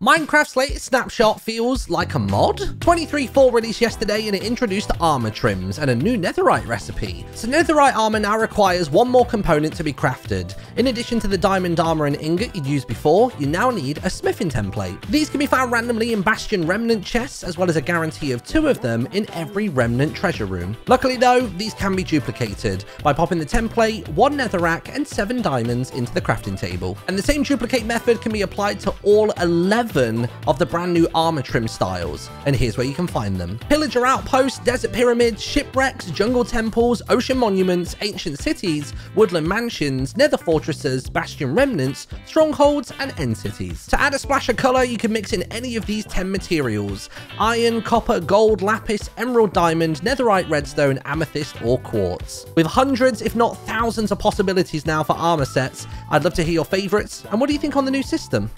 Minecraft's latest snapshot feels like a mod? 23.4 released yesterday and it introduced armor trims and a new netherite recipe. So netherite armor now requires one more component to be crafted. In addition to the diamond armor and ingot you'd used before, you now need a smithing template. These can be found randomly in Bastion remnant chests as well as a guarantee of two of them in every remnant treasure room. Luckily though, these can be duplicated by popping the template, one netherrack and seven diamonds into the crafting table. And the same duplicate method can be applied to all 11 11 of the brand new armor trim styles, and here's where you can find them. Pillager outposts, desert pyramids, shipwrecks, jungle temples, ocean monuments, ancient cities, woodland mansions, nether fortresses, bastion remnants, strongholds, and end cities. To add a splash of color, you can mix in any of these 10 materials. Iron, copper, gold, lapis, emerald diamond, netherite redstone, amethyst, or quartz. With hundreds, if not thousands of possibilities now for armor sets, I'd love to hear your favorites, and what do you think on the new system?